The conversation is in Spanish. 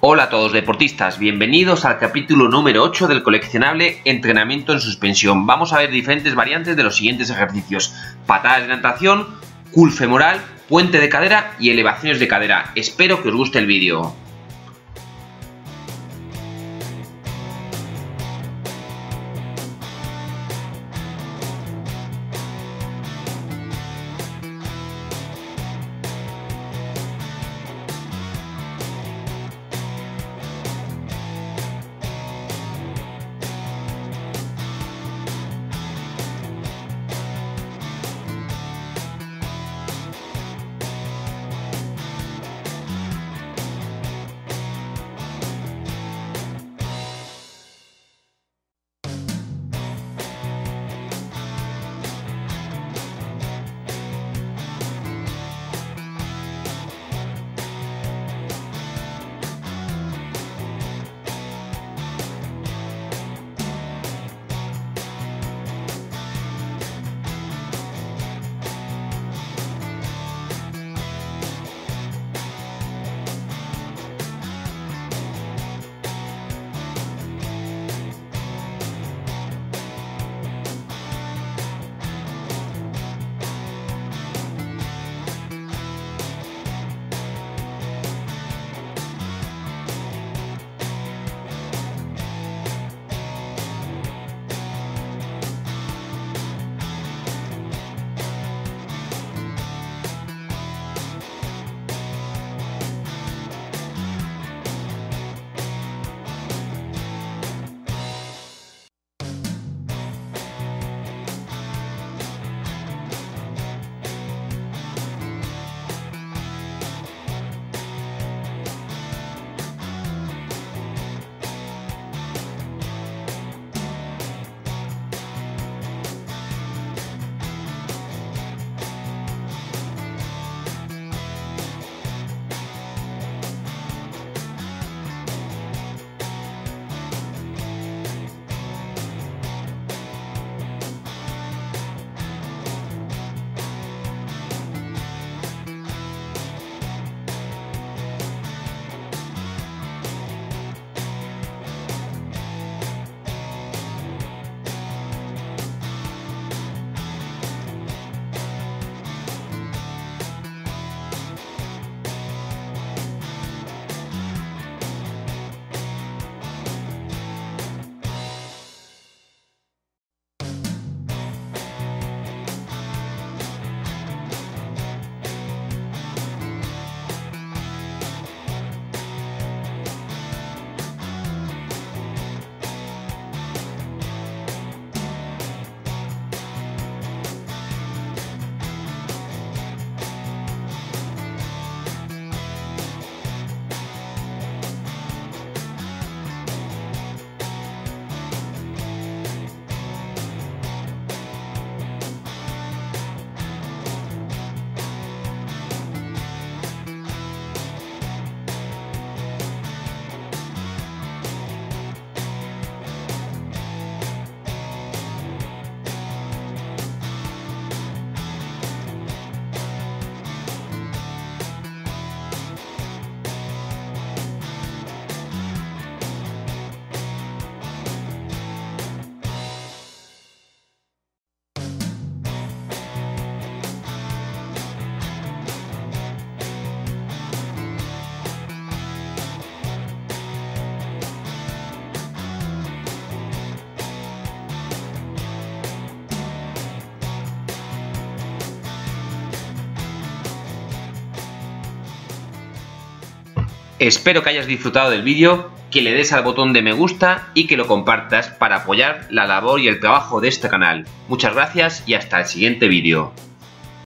Hola a todos deportistas, bienvenidos al capítulo número 8 del coleccionable Entrenamiento en suspensión. Vamos a ver diferentes variantes de los siguientes ejercicios. Patadas de natación, cool femoral, puente de cadera y elevaciones de cadera. Espero que os guste el vídeo. Espero que hayas disfrutado del vídeo, que le des al botón de me gusta y que lo compartas para apoyar la labor y el trabajo de este canal. Muchas gracias y hasta el siguiente vídeo.